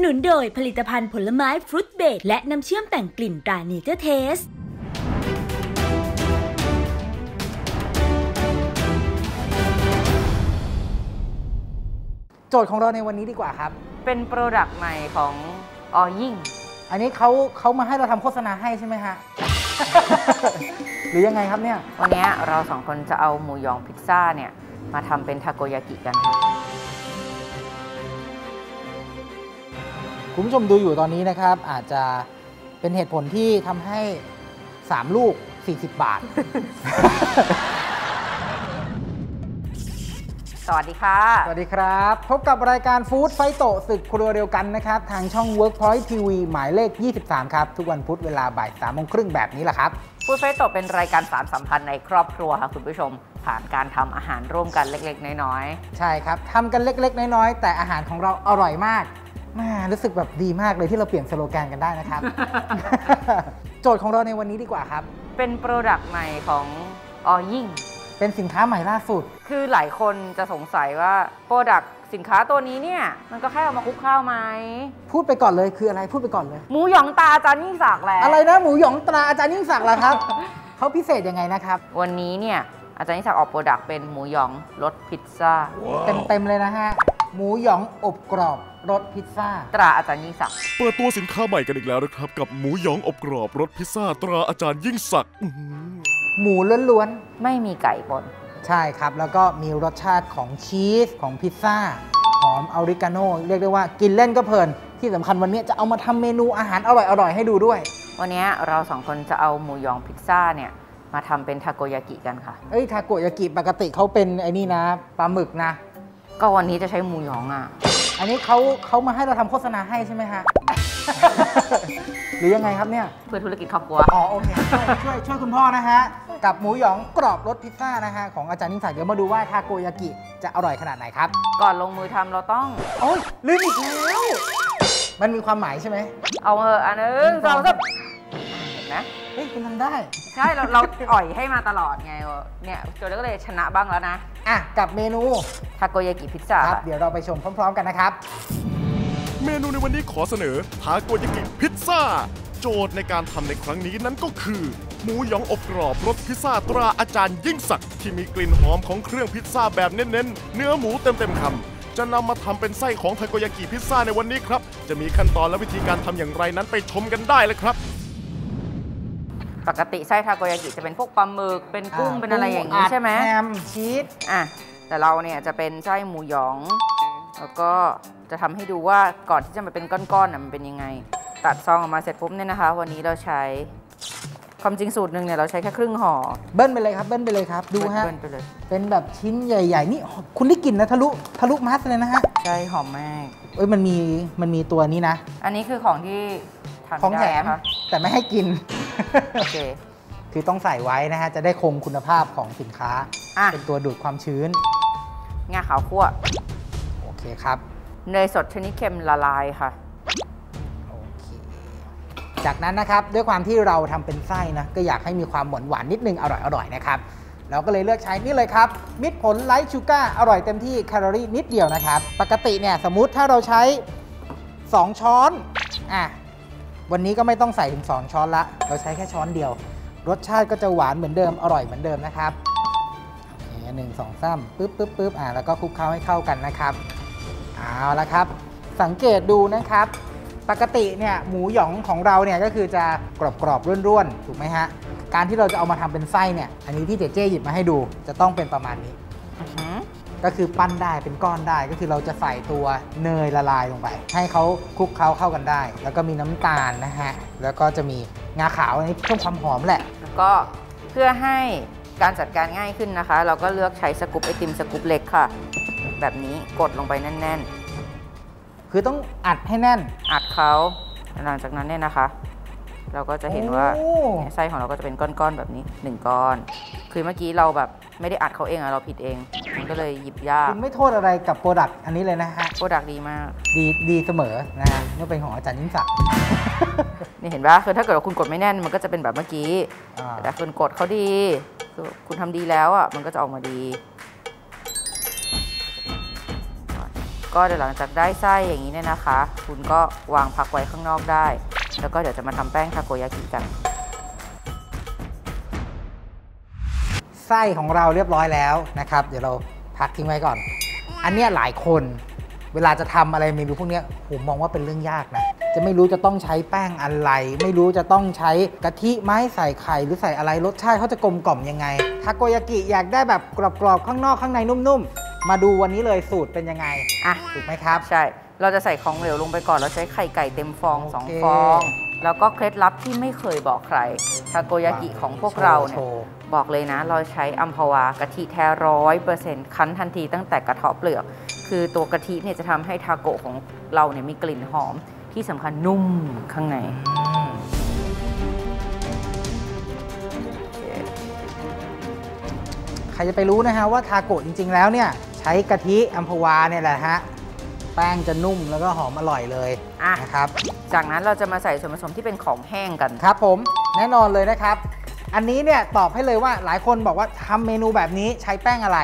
สนับสนุนโดยผลิตภัณฑ์ผลไม้ fruit blend และน้ำเชื่อมแต่งกลิ่นตรา Nature Tasteโจทย์ของเราในวันนี้ดีกว่าครับ เป็น productต์ใหม่ของอ.ยิ่ง อันนี้เขาเขามาให้เราทำโฆษณาให้ใช่ไหมฮะ หรือยังไงครับเนี่ย วันนี้เราสองคนจะเอาหมูหยองพิซซ่าเนี่ย มาทำเป็นทาโกยากิกันค่ะ คุณผู้ชมดูอยู่ตอนนี้นะครับ อาจจะเป็นเหตุผลที่ทำให้ 3 ลูก 40 บาท สวัสดีค่ะ สวัสดีครับ พบกับรายการฟู้ดไฟโตะศึกครัวเดียวกันนะครับ ทางช่อง Workpoint TV หมายเลข 23 ครับ ทุกวันพุธเวลาบ่าย3ามโมงครึ่งแบบนี้แหละครับ ฟูดไฟโตเป็นรายการสารสัมพันธ์ในครอบครัวค่ะคุณผู้ชม ผ่านการทำอาหารร่วมกันเล็กๆ น้อยใช่ครับทำกันเล็กๆ น้อยๆ แต่อาหารของเราอร่อยมาก แม่รู้สึกแบบดีมากเลยที่เราเปลี่ยนสโลแกนกันได้นะครับ โจทย์ของเราในวันนี้ดีกว่าครับๆเป็น product ใหม่ของอ.ยิ่งเป็นสินค้าใหม่ล่าสุด คือหลายคนจะสงสัยว่า product สินค้าตัวนี้เนี่ย มันก็แค่เอามาคลุกข้าวไหม พูดไปก่อนเลยคืออะไรพูดไปก่อนเลย หมูหยองตราอาจารย์ยิ่งศักดิ์แหละอะไรนะหมูหยองตราอาจารย์ยิ่งศักดิ์เหรอครับ เขาพิเศษยังไงนะครับ วันนี้เนี่ยอาจารย์ยิ่งศักดิ์ออก product เป็นหมูหยองรสพิซซ่าเต็มๆเลยนะฮะ หมูหยองอบกรอบรสพิซซ่า ตราอาจารย์ยิ่งศักดิ์เปิดตัวสินค้าใหม่กันอีกแล้วนะครับ กับหมูหยองอบกรอบรสพิซซ่า ตราอาจารย์ยิ่งศักดิ์อื้อหือหมูล้วนไม่มีไก่ปนๆ ใช่ครับ แล้วก็มีรสชาติของชีสของพิซซ่า หอมออริกาโน เรียกได้ว่ากินเล่นก็เพลิน ที่สำคัญวันนี้จะเอามาทำเมนูอาหารอร่อยๆ ให้ดูด้วย วันนี้เราสองคนจะเอาหมูหยองพิซซ่าเนี่ย มาทำเป็นทาโกยากิกันค่ะ เอ้ย ทาโกยากิปกติเขาเป็นไอ้นี่นะปลาหมึกนะ ก็วันนี้จะใช้หมูหยองอะ อันนี้เขาเขามาให้เราทำโฆษณาให้ใช่ไหมฮะ หรือยังไงครับเนี่ย เพื่อธุรกิจครอบครัว อ๋อโอเคช่วยช่วยช่วยคุณพ่อนะฮะ กับหมูหยองกรอบรสพิซซ่านะฮะของอาจารย์นิ่งศักดิ์เดี๋ยวมาดูว่าทาโกยากิจะอร่อยขนาดไหนครับ ก่อนลงมือทำเราต้อง โอ้ยลืมอีกแล้ว มันมีความหมายใช่ไหม เอาเอออันหนึงสองสามเห็นไหม เฮ้ยคุณทำได้ ใช่เราเราอ่อยให้มาตลอดไงเนี่ยโจทย์ก็เลยชนะบ้างแล้วนะ อะ กับเมนูทาโกยากิพิซซ่าครับค่ะเดี๋ยวเราไปชมพร้อม ๆ กันนะครับ เมนูในวันนี้ขอเสนอทาโกยากิพิซซ่า โจทย์ในการทำในครั้งนี้นั้นก็คือ หมูหยองอบกรอบรสพิซซ่าตราอาจารย์ยิ่งศักดิ์ที่มีกลิ่นหอมของเครื่องพิซซ่าแบบเน้นๆ เนื้อหมูเต็มๆคำจะนำมาทำเป็นไส้ของทาโกยากิพิซซ่าในวันนี้ครับ จะมีขั้นตอนและวิธีการทำอย่างไรนั้นไปชมกันได้เลยครับ ปกติไส้ทาโกยากิจะเป็นพวกปลาหมึกเป็นกุ้งเป็นอะไรอย่างนี้ใช่ไหมแฮมชีสอะแต่เราเนี่ยจะเป็นไส้หมูหยอง แล้วก็จะทำให้ดูว่าก่อนที่จะมาเป็นก้อนๆน่ะมันเป็นยังไง ตัดซองออกมาเสร็จปุ๊บเนี่ยนะคะ วันนี้เราใช้ความจริงสูตรหนึ่งเนี่ยเราใช้แค่ครึ่งห่อเบิ้ลไปเลยครับเบิ้ลไปเลยครับ ดูฮะเบิ้ลๆไปเลย เป็นแบบชิ้นใหญ่ ๆ นี่คุณได้กลิ่นนะทะลุทะลุมัสเลยนะฮะใช่หอมมากเอ้ยมันมีมันมีตัวนี้นะ อันนี้คือของที่ ทานของแถได้มนะคะแต่ไม่ให้กิน โอเค คือต้องใส่ไว้นะฮะ จะได้คงคุณภาพของสินค้า อะ เป็นตัวดูดความชื้น งาขาวคั่ว โอเคครับ เนยสดชนิดเค็มละลายค่ะ โอเค จากนั้นนะครับด้วยความที่เราทำเป็นไส้นะ ก็อยากให้มีความหวานหวานๆนิดนึงอร่อยอร่อยๆนะครับ เราก็เลยเลือกใช้นี่เลยครับ มิตรผลไลท์ชูการ์อร่อยเต็มที่แคลอรี่นิดเดียวนะครับ ปกติเนี่ยสมมุติถ้าเราใช้ 2 ช้อนอะ วันนี้ก็ไม่ต้องใส่ถึง2ช้อนละ เราใช้แค่ช้อนเดียว รสชาติก็จะหวานเหมือนเดิม อร่อยเหมือนเดิมนะครับโอเคหนึ่งสองสามปึ๊บปึ๊บปึ๊บอะแล้วก็คลุกเคล้าให้เข้ากันนะครับ เอาละครับ สังเกตดูนะครับ ปกติเนี่ยหมูหยองของเราเนี่ยก็คือจะกรอบๆร่วนๆ ถูกไหมฮะ การที่เราจะเอามาทำเป็นไส้เนี่ย อันนี้ที่เจเจหยิบมาให้ดู จะต้องเป็นประมาณนี้ ก็คือปั้นได้เป็นก้อนได้ก็คือเราจะใส่ตัวเนยละลายลงไป ให้เขาคลุกเคล้าเข้ากันได้ แล้วก็มีน้ำตาลนะฮะแล้วก็จะมีงาขาวอันนี้เพิ่มความหอมแหละ แล้วก็เพื่อให้การจัดการง่ายขึ้นนะคะ เราก็เลือกใช้สกู๊ปไอติมสกู๊ปเล็กค่ะ แบบนี้กดลงไปแน่นคือต้องอัดให้แน่นๆอัดเขาหลังจากนั้นเนี่ยนะคะ เราก็จะเห็นว่าโอ้เนี่ยไส้ของเราก็จะเป็นก้อนๆแบบนี้หนึ่งก้อน คือเมื่อกี้เราแบบไม่ได้อัดเขาเองอะเราผิดเอง มันก็เลยหยิบยากคุณไม่โทษอะไรกับ product อันนี้เลยนะฮะ product ดีมาก ดีดีเสมอนะฮะเมื่อเป็นของอาจารย์ยิ่งศักดิ์ นี่เห็นปะคือถ้าเกิดว่าคุณกดไม่แน่นมันก็จะเป็นแบบเมื่อกี้ อ่า แต่คุณกดเขาดีคือคุณทำดีแล้วอะมันก็จะออกมาดี ก็เดี๋ยวหลังจากได้ไส้อย่างนี้เนี่ยนะคะ คุณก็วางพักไว้ข้างนอกได้ แล้วก็เดี๋ยวจะมาทำแป้งทาโกยากิกัน ไส้ของเราเรียบร้อยแล้วนะครับ เดี๋ยวเราพักทิ้งไว้ก่อน อันเนี้ยหลายคนเวลาจะทำอะไรเมนูพวกเนี้ยผมมองว่าเป็นเรื่องยากนะ จะไม่รู้จะต้องใช้แป้งอะไร ไม่รู้จะต้องใช้กะทิไหม้ใส่ไข่หรือใส่อะไรรสชาติเขาจะกลมกล่อมยังไงทาโกยากิอยากได้แบบกรอบๆข้างนอกข้างในนุ่มๆ มาดูวันนี้เลยสูตรเป็นยังไงอะถูกไหมครับ ใช่ เราจะใส่ของเหลวลงไปก่อน เราใช้ไข่ไก่เต็มฟองโอเค2ฟอง แล้วก็เคล็ดลับที่ไม่เคยบอกใคร ทาโกยากิของพวกเราเนี่โชยว์บอกเลยนะ เราใช้อัมพวากะทิแท้ร้อยเปอร์เซ็นต์คั้นทันทีตั้งแต่กระเทาะเปลือก คือตัวกะทิเนี่ยจะทำให้ทาโกะของเราเนี่ยมีกลิ่นหอมที่สำคัญนุ่มข้างในอืมโอเคใครจะไปรู้นะฮะว่าทาโกะจริง ๆ แล้วเนี่ยใช้กะทิอัมพวาเนี่ยแหละฮะ แป้งจะนุ่มแล้วก็หอมอร่อยเลยอะนะครับ จากนั้นเราจะมาใส่ส่วนผสมที่เป็นของแห้งกันครับผมแน่นอนเลยนะครับ อันนี้เนี่ยตอบให้เลยว่าหลายคนบอกว่าทำเมนูแบบนี้ใช้แป้งอะไร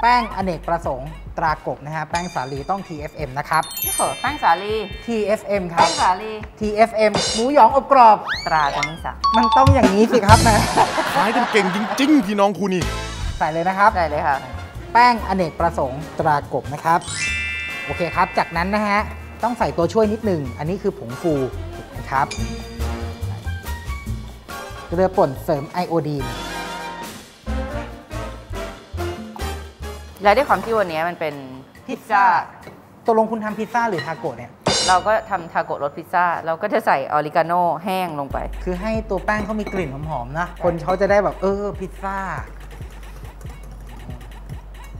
แป้งอเนกประสงค์ตรากบนะฮะแป้งสาลีต้อง TFM นะครับนี่เหรอแป้งสาลี TFM ครัแป้บงสาลี TFM หมูหยองอบกรอบตราจันนิสามันต้องอย่างนี้สิครับนะขายกันเก่งจริงๆพี่น้องคูนี่ใส่เลยนะครับได้เลยค่ะ แป้งอเนกประสงค์ตรากบนะครับโอเคครับ จากนั้นนะฮะ ต้องใส่ตัวช่วยนิดหนึ่ง อันนี้คือผงฟูถูกไหมครับ เกลือป่นเสริมไอโอดีน และด้วยความที่วันนี้มันเป็นพิซซ่า ตกลงคุณทำพิซซ่าหรือทาโกะเนี่ย เราก็ทำทาโกะรสพิซซ่า เราก็จะใส่ออริกาโนแห้งลงไป คือให้ตัวแป้งเขามีกลิ่นหอมๆนะ คนเขาจะได้แบบเออพิซซ่า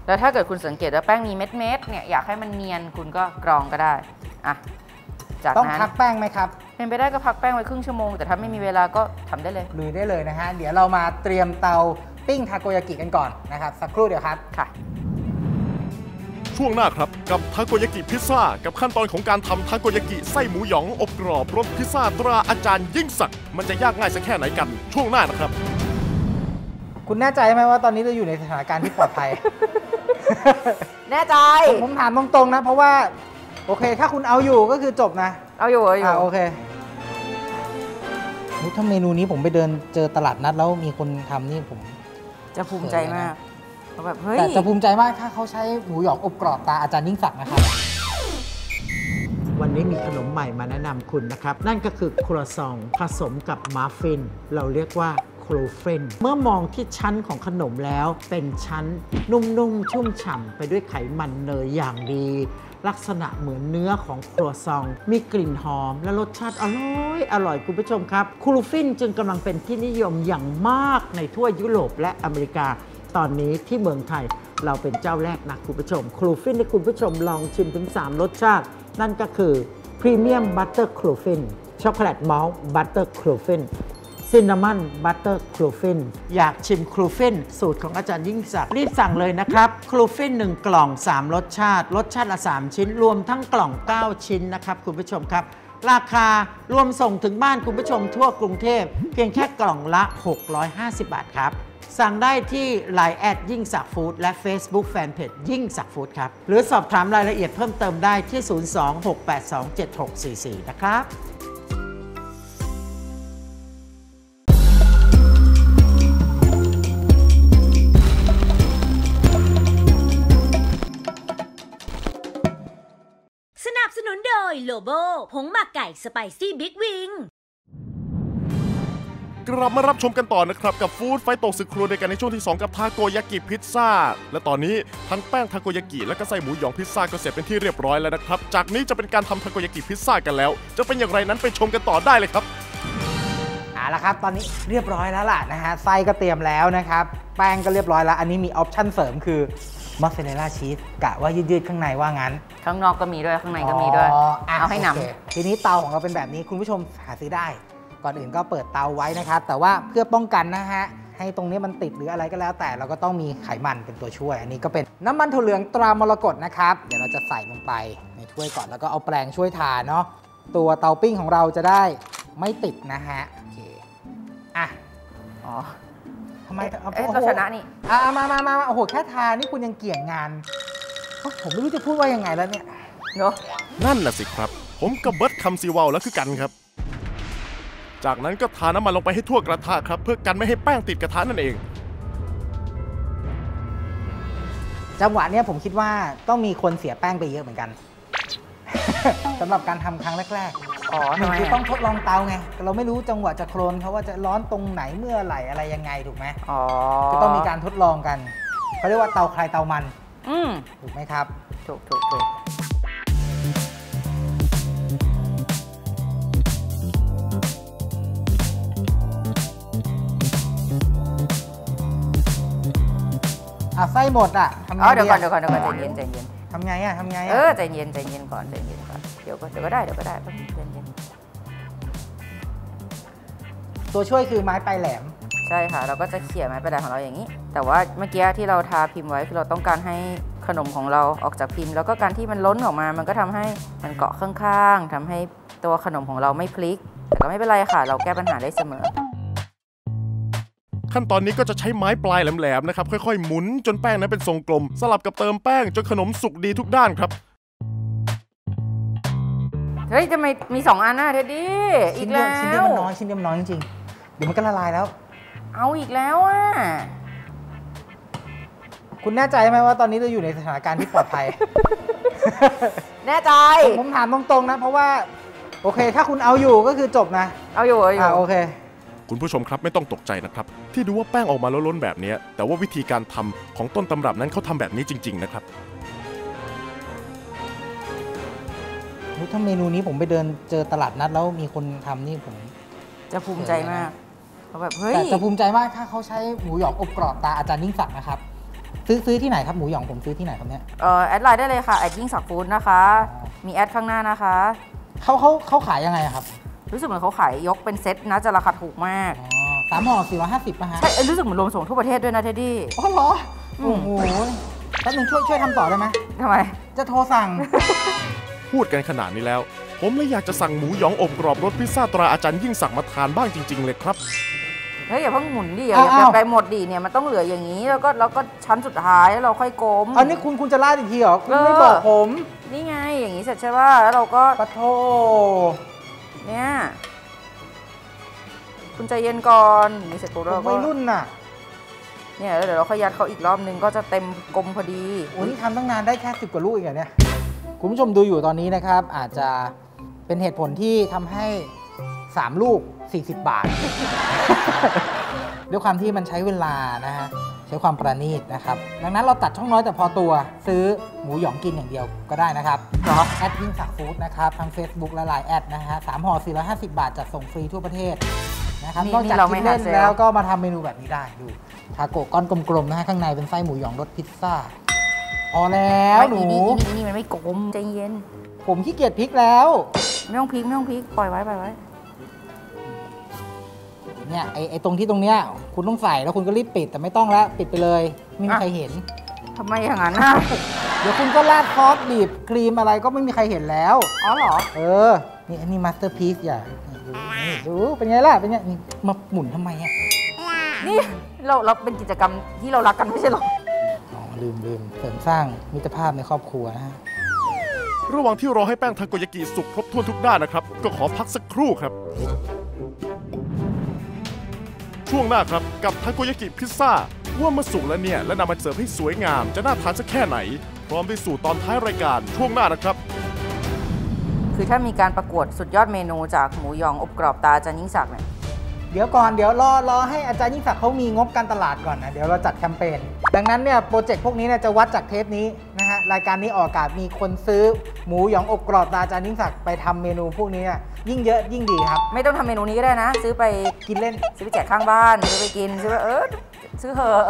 แล้วถ้าเกิดคุณสังเกตว่าแป้งมีเม็ดๆเนี่ยอยากให้มันเนียนคุณก็กรองก็ได้อะจากต้องนั้นพักแป้งไหมครับ เป็นไปได้ก็พักแป้งไว้ครึ่งชั่วโมง แต่ถ้าไม่มีเวลาก็ทำได้เลยลุยได้เลยนะฮะ เดี๋ยวเรามาเตรียมเตาปิ้งทาโกยากิกันก่อนนะครับ สักครู่เดียวครับค่ะ ช่วงหน้าครับกับทาโกยากิพิซซ่า กับขั้นตอนของการทำทาโกยากิไส้หมูหยองอบกรอบรสพิซซ่าตราอาจารย์ยิ่งศักดิ์มันจะยากง่ายสักแค่ไหนกัน ช่วงหน้านะครับ คุณแน่ใจไหมว่าตอนนี้เราอยู่ในสถานการณ์ที่ปลอดภัย แน่ใจผมผมถามตรงๆนะ เพราะว่า โอเค ถ้าคุณเอาอยู่ก็คือจบนะ เอาอยู่เอาอยู่ อ่าโอเคอุ๊ยถ้าเมนูนี้ผมไปเดินเจอตลาดนัดแล้วมีคนทำนี่ผม จะภูมิใจมากเขาแบบเฮ้ยแต่จะภูมิใจมากถ้าเขาใช้หมูหยองอบกรอบตาอาจารย์ยิ่งศักดิ์นะครับ วันนี้มีขนมใหม่มาแนะนำคุณนะครับ นั่นก็คือครัวซองผสมกับมัฟฟิน เราเรียกว่า โครเฟนเมื่อมองที่ชั้นของขนมแล้วเป็นชั้นนุ่มๆ ชุ่มฉ่ำไปด้วยไขมันเนยอย่างดี ลักษณะเหมือนเนื้อของครัวซอง มีกลิ่นหอม และรสชาติอร่อย อร่อยคุณผู้ชมครับ cruffin จึงกำลังเป็นที่นิยมอย่างมากในทั่วยุโรปและอเมริกา ตอนนี้ที่เมืองไทยเราเป็นเจ้าแรกนะคุณผู้ชม cruffin ให้คุณผู้ชมลองชิมถึง 3 รสชาติ นั่นก็คือ premium butter cruffin chocolate malt butter cruffin cinnamon butter cruffin อยากชิม cruffin สูตรของอาจารย์ยิ่งศักดิ์รีบสั่งเลยนะครับ cruffin 1 กล่อง 3 รสชาติ รสชาติละ 3 ชิ้น รวมทั้งกล่อง 9 ชิ้นนะครับ คุณผู้ชมครับ ราคารวมส่งถึงบ้านคุณผู้ชมทั่วกรุงเทพ เพียงแค่กล่องละ 650 บาทครับสั่งได้ที่ Line แอดยิ่งสักฟู้ดและ Facebook Fanpage ยิ่งสักฟู้ดครับ หรือสอบถามรายละเอียดเพิ่มเติมได้ที่ 026827644 นะครับ โดยโลโบผงหมักไก่ spicy big wing กลับมารับชมกันต่อนะครับ กับ Food Fighto ศึกครัวด้วยกันในช่วงที่ 2 กับทาโกยากิพิซซ่า และตอนนี้ทั้งแป้งทาโกยากิและก็ไส้หมูหยองพิซซ่าก็เสร็จเป็นที่เรียบร้อยแล้วนะครับ จากนี้จะเป็นการทำทาโกยากิพิซซ่ากันแล้ว จะเป็นอย่างไรนั้นไปชมกันต่อได้เลยครับเอาละครับ ตอนนี้เรียบร้อยแล้วล่ะนะฮะไส้ก็เตรียมแล้วนะครับ แป้งก็เรียบร้อยแล้ว อันนี้มี option เสริมคือ มอสซาเรลล่าชีสกะว่ายืดๆข้างในว่างั้น ข้างนอกก็มีด้วยข้างในก็มีด้วยอ๋ออะเอาให้หนำโคทีนี้เตาของเราเป็นแบบนี้คุณผู้ชมหาซื้อได้ ก่อนอื่นก็เปิดเตาไว้นะครับ แต่ว่าเพื่อป้องกันนะฮะ ให้ตรงนี้มันติดหรืออะไรก็แล้ว แต่เราก็ต้องมีไขมันเป็นตัวช่วย อันนี้ก็เป็นน้ำมันถั่วเหลืองตรามรกตนะครับ เดี๋ยวเราจะใส่ลงไปในถ้วยก่อนแล้วก็เอาแปรงช่วยทาเนาะ ตัวเตาปิ้งของเราจะได้ไม่ติดนะฮะ โอเค อะ อ๋อทำไมเอ๊ะอาเอ๊ะโอ้โหเราชนะนี่อะมามามามาโอ้โห แค่ทานี่คุณยังเกี่ยงงานโอ๊ยผมไม่รู้จะพูดว่ายังไงแล้วเนี่ยเนอะนั่นน่ะสิครับ ผมกับเบิร์ดคำซีวาวแล้วคือกันครับ จากนั้นก็ทาน้ำมันลงไปให้ทั่วกระทะครับ เพื่อกันไม่ให้แป้งติดกระทะนั่นเอง จังหวะเนี้ยผมคิดว่าต้องมีคนเสียแป้งไปเยอะเหมือนกันสำหรับการทำครั้งแรก ๆ อ๋อหนึ่ทำงไมคืออะต้องทดลองเตาไง เราไม่รู้จังหวะจะโคลนเขาว่าจะร้อนตรงไหนเมื่อไหร่อะไรยังไงถูกไหมอ๋อก็ต้องมีการทดลองกันเขาเรียกว่าเตาใครเตามัน อืมถูกไหมครับ ถูกถูกถูกอะไส้หมดอะทำไงอ๋อเดี๋ยวก่อนะเดี๋ยวก่อนเดี๋ยวก่อนใจเย็นใจเย็นทำไงอะทำไงเออะอใจเย็นใจเย็นก่อนใจเย็นก่อนเดี๋ยวก็เดี๋ยวก็ได้เดี๋ยวก็ได้แป๊บนึงใจเย็น ตัวช่วยคือไม้ปลายแหลม ใช่ค่ะ เราก็จะเขี่ยไม้ประดับของเราอย่างนี้ แต่ว่าเมื่อกี้ที่เราทาพิมพ์ไว้คือเราต้องการให้ขนมของเราออกจากพิมพ์ แล้วก็การที่มันล้นออกมา มันก็ทำให้มันเกาะข้างๆทำให้ตัวขนมของเราไม่พลิก แต่ก็ไม่เป็นไรค่ะ เราแก้ปัญหาได้เสมอ ขั้นตอนนี้ก็จะใช้ไม้ปลายแหลมๆนะครับ ค่อยๆหมุนจนแป้งนั้นเป็นทรงกลม สลับกับเติมแป้งจนขนมสุกดีทุกด้านครับเฮ้ยทำไมมีสองอันน่ะเท็ดดี้อีชิ้นกเดียแล้ววชิ้นเดียวมันน้อยชิ้นเดียวมันน้อยจริงๆ เดี๋ยวมันก็ละลายแล้ว เอาอีกแล้วอะ คุณแน่ใจไหมว่าตอนนี้เราอยู่ในสถานการณ์ที่ปลอดภัย แน่ใจ ผมผมถามตรงๆนะ เพราะว่า โอเค ถ้าคุณเอาอยู่ก็คือจบนะ เอาอยู่เอาอยู่ อ่าโอเค คุณผู้ชมครับไม่ต้องตกใจนะครับ ที่ดูว่าแป้งออกมาล้นๆแบบเนี้ยแต่ว่าวิธีการทำของต้นตำรับนั้นเขาทำแบบนี้จริง ๆ นะครับ ถ้าเมนูนี้ผมไปเดินเจอตลาดนัดแล้วมีคนทำนี่ผม จะภูมิใจมาก เขาแบบเฮ้ย แต่จะภูมิใจมากถ้าเขาใช้หมูหยองอบกรอบตราอาจารย์ยิ่งศักดิ์นะครับ ซื้อซื้อที่ไหนครับหมูหยองผมซื้อที่ไหนครับเนี่ยเอ่อ add ไลน์ได้เลยค่ะแอดยิ่งศักดิ์ Food นะคะ มีแอดข้างหน้านะคะเขาเขาเขาขายยังไงอะครับ รู้สึกเหมือนเขาขายยกเป็นเซ็ตนะจะราคาถูกมากอ๋อสามห่อสี่ร้อยห้าสิบป่ะฮะใช่เอ้ยรู้สึกเหมือนรวมส่งทั่วประเทศด้วยนะเท็ดดี้ อ๋อเหรออืโอ้ม โหแป๊บนึงช่วยช่วยทำต่อได้ไหมทำไม จะโทรสั่ง พูดกันขนาดนี้แล้ว ผมเลยอยากจะสั่งหมูหยองอบกรอบรสพิซซ่าตราอาจารย์ยิ่งศักดิ์มาทานบ้างจริง ๆ เลยครับ เฮ้ยอย่าเพิ่งหมุนดิอย่าอย่าอ้าว ไปหมดดิเนี่ยมันต้องเหลืออย่างนี้แล้วก็แล้วก็ชั้นสุดท้ายแล้วเราค่อยโกมอันนี้คุณคุณจะลาดอีกทีเหรอ คุณเออไม่บอกผมนี่ไงอย่างนี้เสร็จใช่ป่ะแล้วเราก็ปะโทเนี่ยคุณใจเย็นก่อนนี่เสร็จปุ๊บผเรามก็วัยรุ่นน่ะเนี่ยแล้วเดี๋ยวเราค่อยยัดเขาอีกรอบนึงก็จะเต็มกลมพอดีโอ้นี่ทำตั้งนานได้แค่สิบกว่าลูกเองเหรอเนี่ย คุณผู้ชมดูอยู่ตอนนี้นะครับ อาจจะเป็นเหตุผลที่ทำให้ 3 ลูก 40 บาท ด้วยความที่มันใช้เวลานะฮะใช้ความประณีตนะครับ ดังนั้นเราตัดช่องน้อยแต่พอตัว ซื้อหมูหยองกินอย่างเดียวก็ได้นะครับเหรอแอดยิ่งสักฟู้ดนะครับทาง Facebook และ Line แอดนะฮะสามห่อ450 บาทจัดส่งฟรีทั่วประเทศนะครับนี่นอกจากนี่เรากิไม่นเล่นหาเซลล์แล้วก็มาทำเมนูแบบนี้ได้ดูทาโกะก้อนกลมๆนะฮะข้างในเป็นไส้หมูหยองรสพิซซ่าพอแล้วหนูไม่อีนี่อีนี่อีนี่มันไม่กลมใจเย็น ผมขี้เกียจพริกแล้ว ไม่ต้องพลิกไม่ต้องพลิกปล่อยไว้ปล่อยไว้ เนี่ยไอไอตรงที่ตรงเนี้ยคุณต้องใส่แล้วคุณก็รีบปิดแต่ไม่ต้องแล้วปิดไปเลยไม่มีอะใครเห็นทำไมอย่างนั้นน่ะเดี๋ยวคุณก็ราดซอสบีบครีมอะไรก็ไม่มีใครเห็นแล้วอ๋อเหรอเออนี่อันนี้ masterpiece อย่าดูนี่ดูเป็นไงล่ะเป็นไงนี่มาหมุนทำไมอะนี่เราเราเป็นกิจกรรมที่เรารักกันไม่ใช่เหรออ๋อลืมลืมเสริมสร้างมิตรภาพในครอบครัวนะฮะระหว่างที่รอให้แป้งทาโกยากิสุกครบถ้วนทุกด้านนะครับ ก็ขอพักสักครู่ครับ ช่วงหน้าครับกับทาโกยากิพิซซ่าว่ามาสุกแล้วเนี่ย และนำมาเสิร์ฟให้สวยงาม จะน่าทานสักแค่ไหน พร้อมด้วยสูตรตอนท้ายรายการช่วงหน้านะครับ คือถ้ามีการประกวดสุดยอดเมนูจากหมูยองอบกรอบตาจารย์ยิ่งศักดิ์เนี่ย เดี๋ยวก่อนเดี๋ยวรอรอให้อาจารย์ยิ่งศักดิ์เขามีงบการตลาดก่อนนะ เดี๋ยวเราจัดแคมเปญดังนั้นเนี่ยโปรเจกต์พวกนี้เนี่ยจะวัดจากเทปนี้นะฮะรายการนี้ออกอากาศมีคนซื้อหมูหยองอบกรอบตาอาจารย์ยิ่งศักดิ์ไปทำเมนูพวกนี้เนี่ยยิ่งเยอะยิ่งดีครับ ไม่ต้องทำเมนูนี้ก็ได้นะ ซื้อไปกินเล่น ซื้อไปแจกข้างบ้านซื้อไปกินซื้อไปเออซื้อเหอะ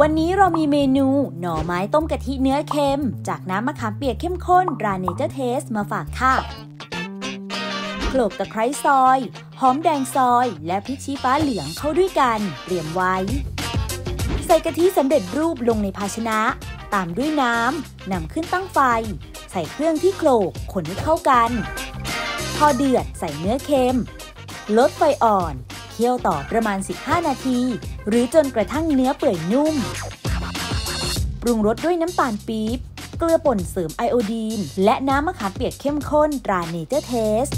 วันนี้เรามีเมนู หน่อไม้ต้มกะทิเนื้อเค็ม จากน้ำมะขามเปียกเข้มข้นราเนเจอร์เทสมาฝากค่ะ โขลกตะไคร้ซอย หอมแดงซอย และพริกชี้ฟ้าเหลืองเข้าด้วยกัน เตรียมไว้ ใส่กะทิสำเร็จรูปลงในภาชนะ ตามด้วยน้ำนำขึ้นตั้งไฟ ใส่เครื่องที่โขลกคนให้เข้ากัน พอเดือดใส่เนื้อเค็ม ลดไฟอ่อนเคี่ยวต่อประมาณ 15 นาที หรือจนกระทั่งเนื้อเปื่อยนุ่ม ปรุงรสด้วยน้ำตาลปี๊บเกลือป่นเสริมไอโอดีน และน้ำมะขามเปียกเข้มข้นตรา Nature Taste ใ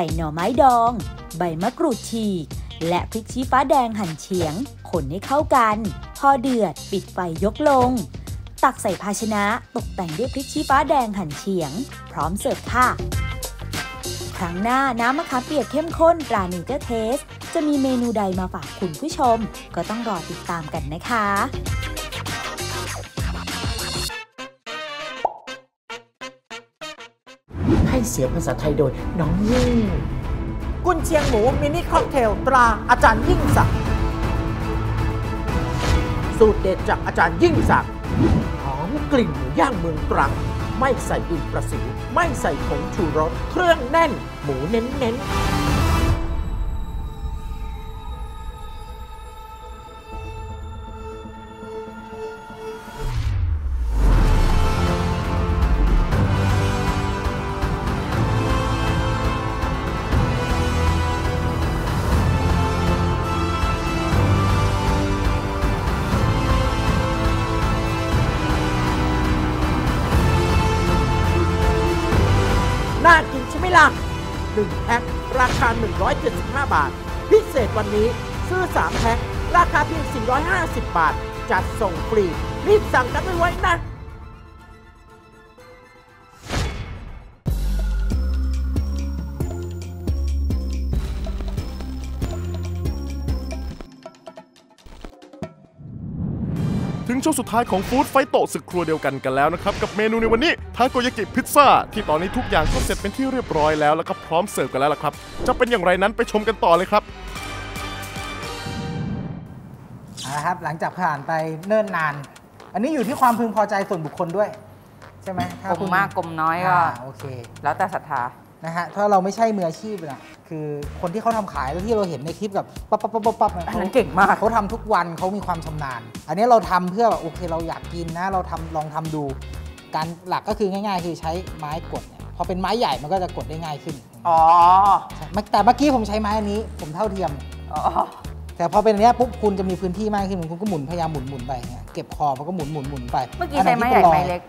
ส่หน่อไม้ดอง ใบมะกรูดฉีก และพริกชี้ฟ้าแดงหั่นเฉียง คนให้เข้ากัน พอเดือด ปิดไฟยกลง ตักใส่ภาชนะตกแต่งด้วยพริกชี้ฟ้าแดงหั่นเฉียง พร้อมเสิร์ฟค่ะ ครั้งหน้าน้ำมะขามเปียกเข้มข้นตรา Nature Taste จะมีเมนูใดมาฝากคุณผู้ชม ก็ต้องรอติดตามกันนะคะ เสียงภาษาไทยโดยน้องยิ่ง กุนเชียงหมูมินิค็อกเทลตราอาจารย์ยิ่งศักดิ์สูตรเด็ดจากอาจารย์ยิ่งศักดิ์หอมกลิ่นหมูย่างเมืองตรัง ไม่ใส่ดินประสิว ไม่ใส่ผงชูรส เครื่องแน่น หมูเน้นๆ หล่ะ1แพ็คราคา 175 บาท พิเศษวันนี้ซื้อ 3 แพ็คราคาเพียง 450 บาท จัดส่งฟรี รีบสั่งกันไว้นะ ช่วงสุดท้ายของฟู้ดไฟโตะศึกครัวเดียวกันกันแล้วนะครับ กับเมนูในวันนี้ทาโกยากิพิซซ่าที่ตอนนี้ทุกอย่างก็เสร็จเป็นที่เรียบร้อยแล้วแล้วก็พร้อมเสิร์ฟกันแล้วล่ะครับ จะเป็นอย่างไรนั้นไปชมกันต่อเลยครับเอาละครับหลังจากผ่านไปเนิ่นนาน อันนี้อยู่ที่ความพึงพอใจส่วนบุคคลด้วย ใช่ไหมถ้กลมคุณมากกลมน้อยก็ อ่าโอเค แล้วแต่ศรัทธา นะฮะถ้าเราไม่ใช่มืออาชีพนะคือคนที่เขาทำขายแล้วที่เราเห็นในคลิปกับปั๊บปั๊บปั๊บปั๊บปั๊บเนี่ยอันนั้นเก่งมากเขาทำทุกวันเขามีความชำนาญ อันนี้เราทำเพื่อแบบโอเคเราอยากกินนะ เราทำลองทำดู การหลักก็คือง่าย ๆ คือใช้ไม้กดเนี่ยพอเป็นไม้ใหญ่มันก็จะกดได้ง่ายขึ้นอ๋อใช่แต่เมื่อกี้ผมใช้ไม้อันนี้ ผมเท่าเทียมอ๋อแต่พอเป็นอันเนี้ยปุ๊บคุณจะมีพื้นที่มากขึ้นคุณก็หมุนพยายามหมุนหมุนไปเนี่ยเก็บคอมันก็หมุนหมุนหมุนไป เมื่อกี้ใช้ไม้ใหญ่ไม้เล็ก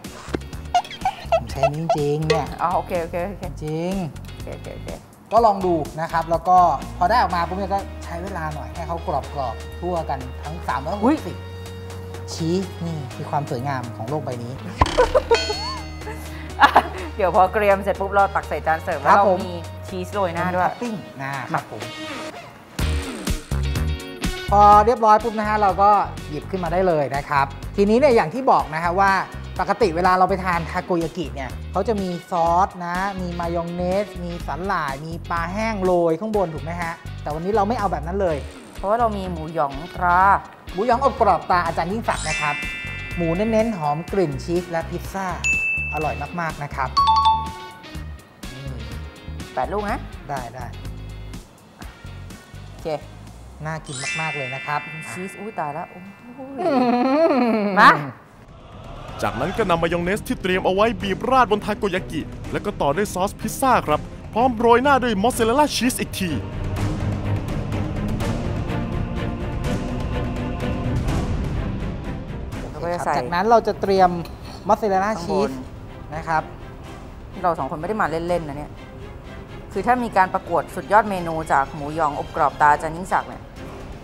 ผมใช้นี้จริงๆเนี่ยอ๋อโอเคโอเคโอเคจริงโอเคโอเคโอเคก็ลองดูนะครับ แล้วก็พอได้ออกมาปุ๊บเนี่ยก็ใช้เวลาหน่อยให้เขากรอบๆทั่วกันทั้ง3อุ๊ย360ชี้นี่คือความสวยงามของโลกใบนี้อะเดี๋ยวพอเกรียมเสร็จปุ๊บเราตักใส่จานเสิร์ฟแล้วครับเราผมมีชีสโรยหน้าด้วยท็อปปิ้งนะครับผมพอเรียบร้อยปุ๊บนะฮะเราก็หยิบขึ้นมาได้เลยนะครับ ทีนี้เนี่ยอย่างที่บอกนะฮะว่า ปกติเวลาเราไปทานทาโกยากิเนี่ยเขาจะมีซอสนะ มีมายองเนส มีสันหร่าย มีปลาแห้งโรยข้างบนถูกไหมฮะ แต่วันนี้เราไม่เอาแบบนั้นเลย เพราะว่าเรามีหมูหยองตราหมูหยองอบกรอบตาอาจารย์ยิ่งศักดิ์นะครับ หมูเน้นๆหอมกลิ่นชีสและพิซซ่า อร่อยมากๆนะครับนี่แปดลูกนะ ได้ได้โอเค น่ากินมาก ๆ เลยนะครับ ชีส อุ้ยตายแล้วโอ้ยมามา จากนั้นก็นำมายองเนสที่เตรียมเอาไว้บีบราดบนทาโกยากิ แล้วก็ต่อด้วยซอสพิซซ่าครับ พร้อมโรยหน้าด้วยมอสซาเรลล่าชีสอีกทีเราก็จะใส่จากนั้นเราจะเตรียมมอสซาเรลล่าข้างบนชีสนะครับเราสองคนไม่ได้มาเล่น ๆ นะเนี่ย คือถ้ามีการประกวดสุดยอดเมนูจากหมูหยองอบกรอบตราอาจารย์ยิ่งศักดิ์เนี่ย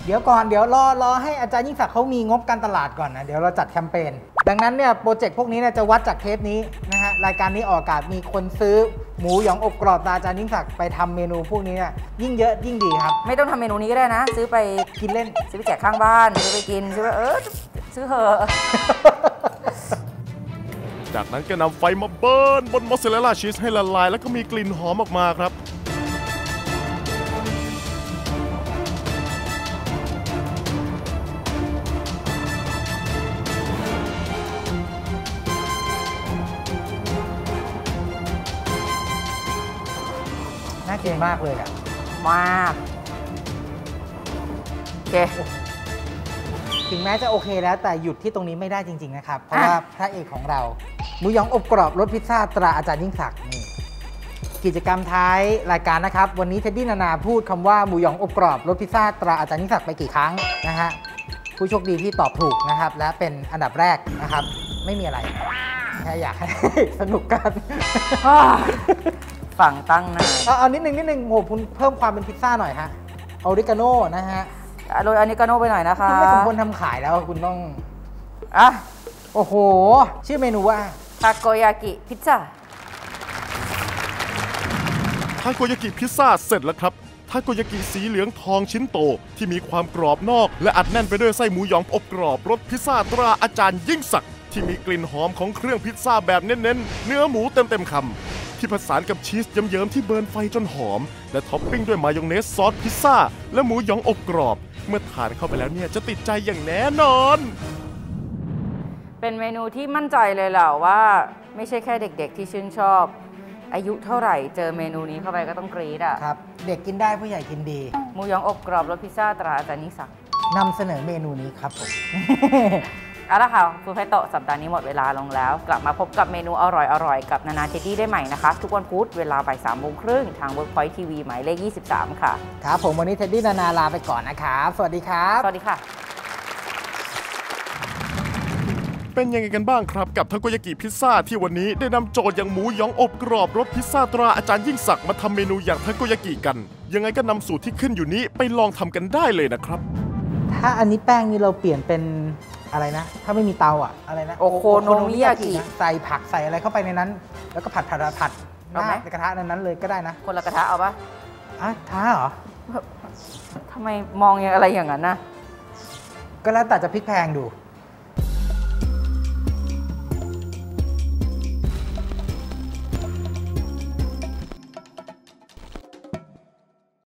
เดี๋ยวก่อนเดี๋ยวรอรอให้อาจารย์ยิ่งศักดิ์เขามีงบการตลาดก่อนนะ เดี๋ยวเราจัดแคมเปญดังนั้นเนี่ยโปรเจกต์พวกนี้เนี่ยจะวัดจากเทปนี้นะฮะรายการนี้ออกอากาศมีคนซื้อหมูหยองอบกรอบตราอาจารย์ยิ่งศักดิ์ไปทำเมนูพวกนี้เนี่ยยิ่งเยอะยิ่งดีครับ ไม่ต้องทำเมนูนี้ก็ได้นะ ซื้อไปกินเล่นซื้อไปแจกข้างบ้านซื้อไปกินซื้อไปเออซื้อเหอะจากนั้นก็นำไฟมา burn บนมอสซาเรลล่าชีสให้ละลาย แล้วก็มีกลิ่นหอมออกมาครับ มากเลยอะมากโอเคถึงแม้จะโอเคแล้วแต่หยุดที่ตรงนี้ไม่ได้จริง ๆ นะครับ เพราะอะว่าพระเอกของเราหมูหยองอบกรอบรสพิซซ่าตราอาจารย์ยิ่งศักดิ์นี่กิจกรรมท้ายรายการนะครับ วันนี้เท็ดดี้นานาพูดคำว่าหมูหยองอบกรอบรสพิซซ่าตราอาจารย์ยิ่งศักดิ์ไปกี่ครั้งนะฮะผู้โชคดีที่ตอบถูกนะครับ และเป็นอันดับแรกนะครับ ไม่มีอะไรแค่อยากให้สนุกกัน ฝั่งตั้งนานเอาเอานิดนึงนิดนึงโหคุณเพิ่มความเป็นพิซซ่าหน่อยฮะออริกาโน่นะฮะอะโรยอันนี้กาโน่ไปหน่อยนะคะคุณไม่สมควรทำขายแล้วคุณต้องอะโอ้โห ชื่อเมนูว่าทาโกยากิพิซซ่าทาโกยากิพิซซ่าเสร็จแล้วครับทาโกยากิสีเหลืองทองชิ้นโต ที่มีความกรอบนอก และอัดแน่นไปด้วยไส้หมูหยองอบกรอบรสพิซซ่าตราอาจารย์ยิ่งศักดิ์ที่มีกลิ่นหอมของเครื่องพิซซ่าแบบเน้นๆ เนื้อหมูเต็มๆคำ ที่ผสานกับชีสเยิ้มๆที่ burn ไฟจนหอม และท็อปปิ้งด้วยมายองเนสซอสพิซซ่า และหมูหยองอบกรอบ เมื่อทานเข้าไปแล้วเนี่ยจะติดใจอย่างแน่นอน เป็นเมนูที่มั่นใจเลยแหละว่าไม่ใช่แค่เด็กๆที่ชื่นชอบ อายุเท่าไหร่เจอเมนูนี้เข้าไปก็ต้องกรี๊ดอะครับ เด็กกินได้ผู้ใหญ่กินดีหมูหยองอบกรอบรสพิซซ่าตราอาจารย์ยิ่งศักดิ์นำเสนอเมนูนี้ครับผม เอาละค่ะ Food Fighto สัปดาห์นี้หมดเวลาลงแล้ว กลับมาพบกับเมนูอร่อยๆ กับนานาเทดดี้ได้ใหม่นะคะ ทุกวันพุธเวลาบ่ายสามโมงครึ่งทาง Workpoint TV หมายเลข 23 ค่ะ ครับผมวันนี้เท็ดดี้นานาลาไปก่อนนะครับ สวัสดีครับ สวัสดีค่ะ เป็นยังไงกันบ้างครับ กับทาโกยากิพิซซ่าที่วันนี้ได้นำโจทย์อย่างหมูหยองอบกรอบรสพิซซ่าตราอาจารย์ยิ่งศักดิ์มาทำเมนูอย่างทาโกยากิกัน ยังไงก็นำสูตรที่ขึ้นอยู่นี้ไปลองทำกันได้เลยนะครับ ถ้าอันนี้แป้งนี่เราเปลี่ยนเป็น อะไรนะ ถ้าไม่มีเตาอะอะไรนะโอโคโนมิยากินะใส่ผักใส่อะไรเข้าไปในนั้น แล้วก็ผัดผัดผัดผัดหเอาไหมน้าในกระทะนั้นๆเลยก็ได้นะ คนละกระทะเอาปะอะท้าเหรอทำไมมองอย่างอะไรอย่างนั้นนะก็แล้วแต่จะพลิกแพลงดู